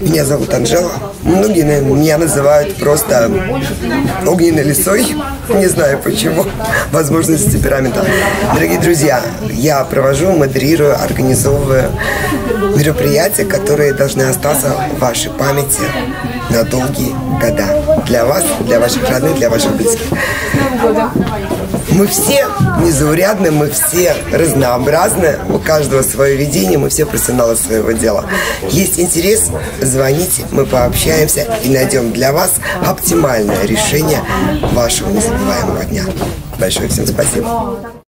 Меня зовут Анжела. Многие меня называют просто огненной лисой. Не знаю почему. Возможно, из темперамента. Дорогие друзья, я провожу, модерирую, организовываю мероприятия, которые должны остаться в вашей памяти на долгие года. Для вас, для ваших родных, для ваших близких. Мы все незаурядны, мы все разнообразны, у каждого свое видение, мы все профессионалы своего дела. Есть интерес, звоните, мы пообщаемся и найдем для вас оптимальное решение вашего незабываемого дня. Большое всем спасибо.